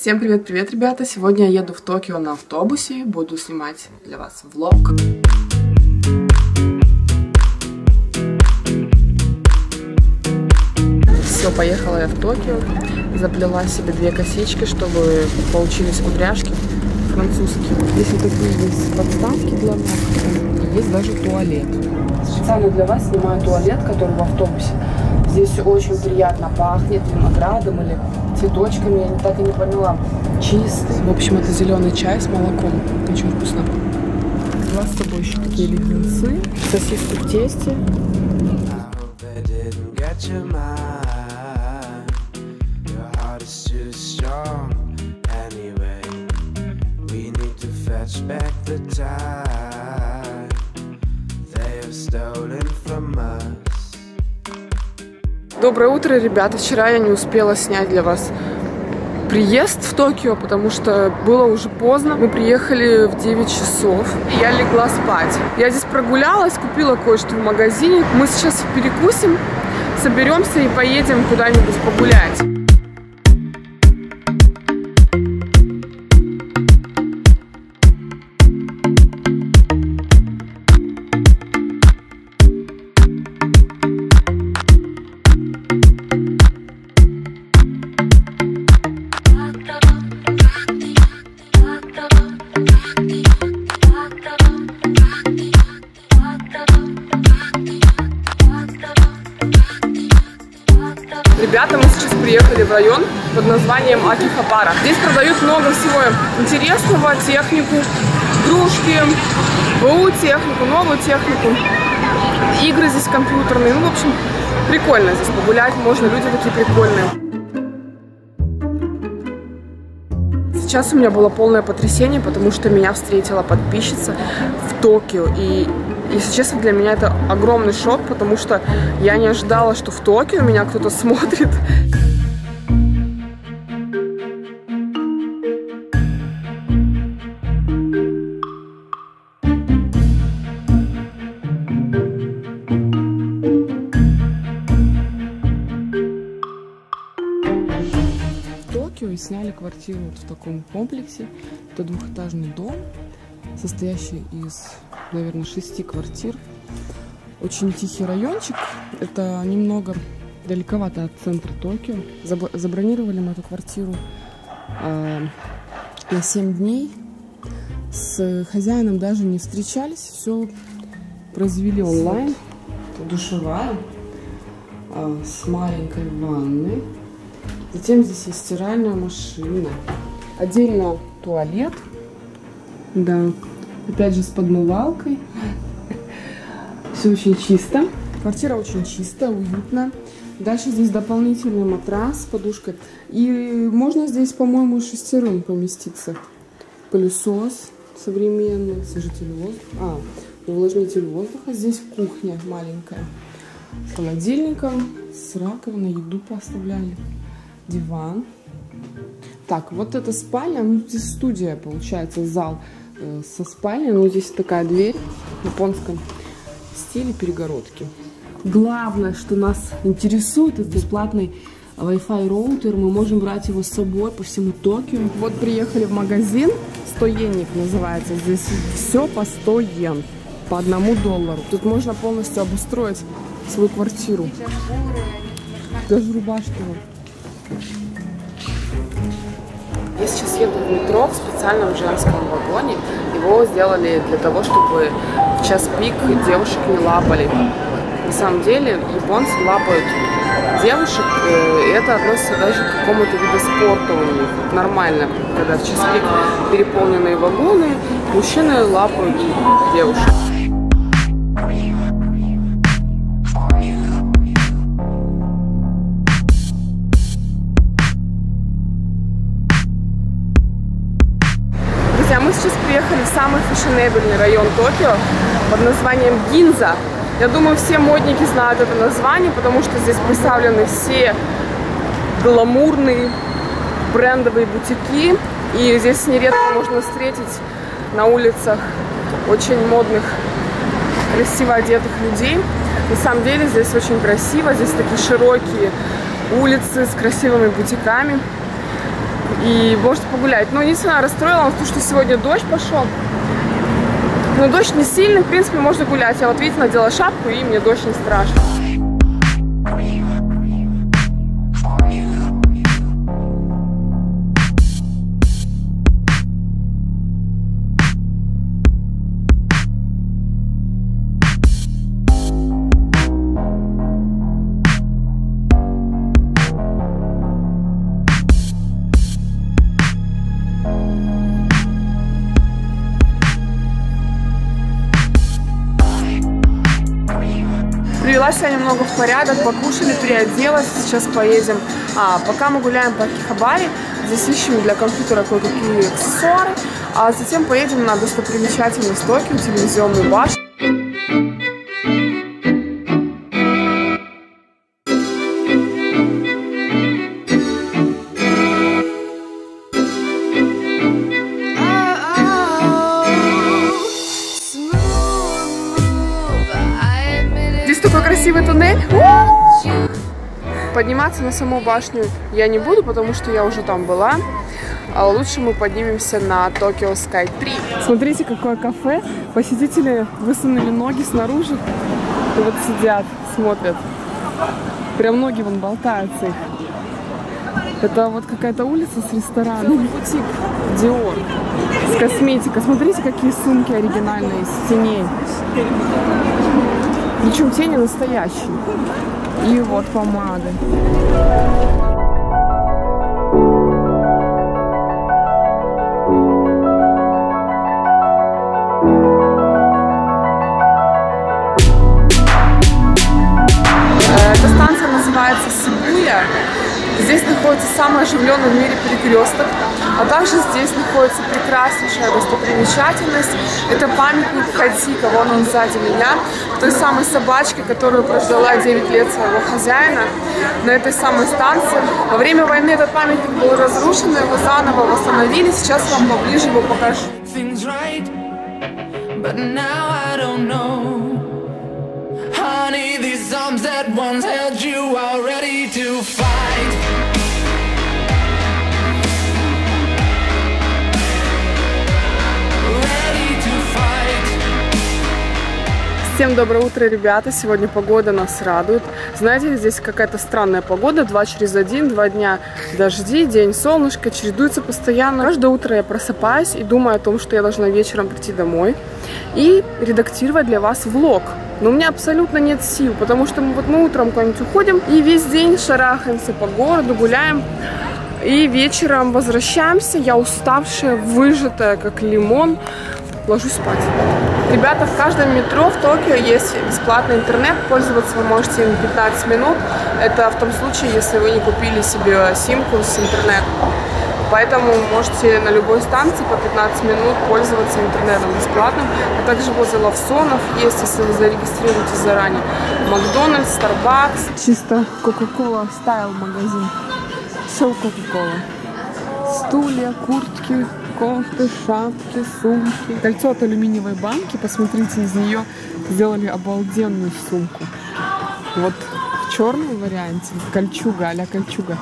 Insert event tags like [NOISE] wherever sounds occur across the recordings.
Всем привет-привет, ребята! Сегодня я еду в Токио на автобусе, буду снимать для вас влог. Все, поехала я в Токио, заплела себе две косички, чтобы получились кудряшки французские. Здесь вот такие есть подставки для ног, есть даже туалет. Специально для вас снимаю туалет, который в автобусе. Здесь очень приятно пахнет виноградом или цветочками, я так и не поняла. Чистый. В общем, это зеленый чай с молоком. Очень вкусно. Взяла с собой еще такие леденцы, сосиски в тесте. back the time they have stolen from us. Доброе утро, ребята. Вчера я не успела снять для вас приезд в Токио, потому что было уже поздно. Мы приехали в 9 часов. Я легла спать. Я здесь прогулялась, купила кое-что в магазине. Мы сейчас перекусим, соберемся и поедем куда-нибудь погулять. В район под названием Акихабара. Здесь продают много всего интересного, технику, игрушки, БУ технику, новую технику, игры здесь компьютерные. Ну, в общем, прикольно здесь погулять можно, люди такие прикольные. Сейчас у меня было полное потрясение, потому что меня встретила подписчица в Токио. И если честно, для меня это огромный шок, потому что я не ожидала, что в Токио меня кто-то [LAUGHS] смотрит. Квартиру вот в таком комплексе. Это двухэтажный дом, состоящий из наверное, шести квартир. Очень тихий райончик. Это немного далековато от центра Токио. Забронировали мы эту квартиру э, на 7 дней. С хозяином даже не встречались. Все произвели онлайн. Душевая э, с маленькой ванной. Затем здесь есть стиральная машина. Отдельно туалет. Да, Опять же с подмывалкой. Все очень чисто. Квартира очень чистая, уютная. Дальше здесь дополнительный матрас с подушкой. И можно здесь, по-моему, шестерым поместиться. Пылесос современный, освежитель воздуха. А, увлажнитель воздуха. Здесь кухня маленькая. С холодильником, с раковиной, еду поставляли. Диван. Так, вот эта спальня, ну здесь студия получается, зал. Э, со спальней. Ну, здесь такая дверь в японском стиле перегородки. Главное, что нас интересует, это бесплатный Wi-Fi роутер. Мы можем брать его с собой по всему Токио. Вот приехали в магазин. 100 йенник называется. Здесь все по 100 йен. По одному доллару. Тут можно полностью обустроить свою квартиру. Даже рубашки. Я сейчас еду в метро в специальном женском вагоне. Его сделали для того, чтобы в час пик девушек не лапали. На самом деле японцы лапают девушек, э, и это относится даже к какому-то виду спорта у них. Нормально, когда в час пик переполненные вагоны, мужчины лапают девушек. Друзья, мы сейчас приехали в самый фешенебельный район Токио под названием Гинза. Я думаю, все модники знают это название, потому что здесь представлены все гламурные брендовые бутики. И здесь нередко можно встретить на улицах очень модных, красиво одетых людей. На самом деле здесь очень красиво, здесь такие широкие улицы с красивыми бутиками. И можете погулять. Но единственное, расстроила то, что сегодня дождь пошел. Но дождь не сильный, в принципе, можно гулять. Я вот, видите, надела шапку, и мне дождь не страшно. Привела себя немного в порядок, покушали, переоделась. Сейчас поедем. А, пока мы гуляем по Кихабаре, здесь ищем для компьютера кое-какие аксессуары. А затем поедем на достопримечательность Токио, телевизионную башню. Красивый туннель. Подниматься на саму башню я не буду, потому что я уже там была. А лучше мы поднимемся на Токио Sky 3. Смотрите, какое кафе. Посетители высунули ноги снаружи. И вот сидят, смотрят. Прям ноги вон болтаются их. Это вот какая-то улица с рестораном. Бутик Диор. С косметикой. Смотрите, какие сумки оригинальные из теней. Причем тени настоящие. И вот помады. Эта станция называется Сибуя. Здесь находится самый оживленный в мире перекресток, а также здесь находится прекраснейшая достопримечательность. Это памятник Хадзика, вон он сзади меня, той самой собачке, которую прождала 9 лет своего хозяина на этой самой станции. Во время войны этот памятник был разрушен, его заново восстановили. Сейчас вам поближе его покажу. Honey, these arms that once held you are ready to fight. Всем доброе утро, ребята! Сегодня погода нас радует. Знаете, здесь какая-то странная погода. Два через один, два дня дожди, день солнышко, чередуется постоянно. Каждое утро я просыпаюсь и думаю о том, что я должна вечером прийти домой и редактировать для вас влог. Но у меня абсолютно нет сил, потому что мы, вот мы утром куда-нибудь уходим и весь день шарахаемся по городу, гуляем. И вечером возвращаемся, я уставшая, выжатая, как лимон, ложусь спать. Ребята, в каждом метро в Токио есть бесплатный интернет. Пользоваться вы можете им 15 минут. Это в том случае, если вы не купили себе симку с интернетом. Поэтому можете на любой станции по 15 минут пользоваться интернетом бесплатным. А также возле лавсонов есть, если вы зарегистрируетесь заранее. Макдональдс, Starbucks. Чисто Кока-Кола стайл магазин. Все Кока-Кола. Стулья, куртки, кофты, шапки, сумки. Кольцо от алюминиевой банки. Посмотрите, из нее сделали обалденную сумку. Вот в черном варианте кольчуга, а кольчуга.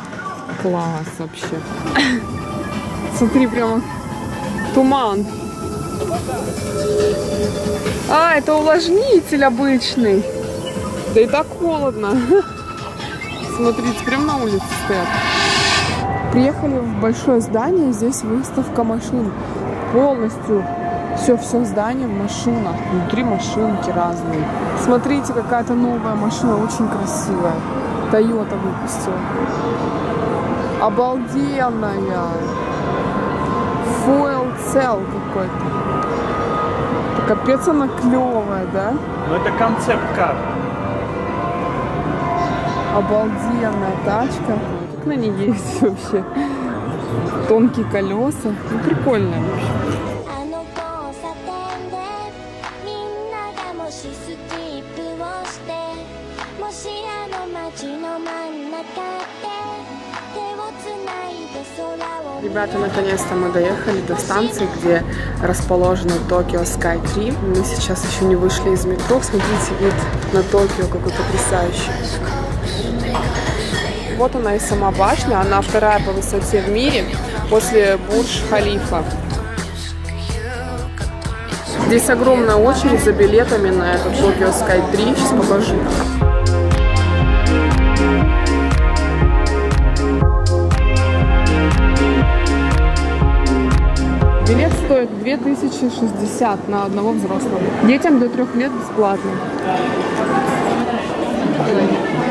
Класс вообще. Смотри, прямо туман. А, это увлажнитель обычный. Да и так холодно. [LAUGHS] Смотрите, прямо на улице стоят. Приехали в большое здание, здесь выставка машин. Полностью все-все здание в машинах. Внутри машинки разные. Смотрите, какая-то новая машина, очень красивая. Toyota выпустила. Обалденная. Foil cell какой-то. Капец она клевая, да? Ну это концепт-кар. Обалденная тачка обратно не ездить [LAUGHS] вообще. Тонкие колеса. Ну, прикольно вообще. Ребята, наконец-то мы доехали до станции, где расположена Токио Sky 3. Мы сейчас еще не вышли из метро. Смотрите, вид на Токио какой потрясающий. Вот она и сама башня. Она вторая по высоте в мире. после Бурдж-Халифа. Здесь огромная очередь за билетами на этот Tokyo Sky 3. Сейчас покажу. Билет стоит 2060 на одного взрослого. Детям до трех лет бесплатно.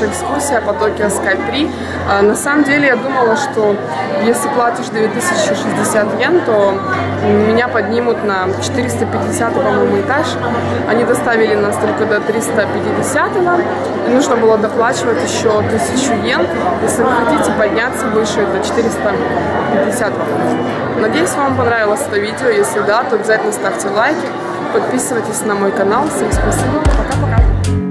наша экскурсия по Tokyo Sky 3. А, На самом деле я думала, что если платишь 2060 йен, то меня поднимут на 450 по-моему, этаж. Они доставили нас только до 350 и нужно было доплачивать еще 1000 йен. Если вы хотите подняться выше, это 450 Надеюсь, вам понравилось это видео. Если да, то обязательно ставьте лайки, подписывайтесь на мой канал. Всем спасибо. Пока-пока.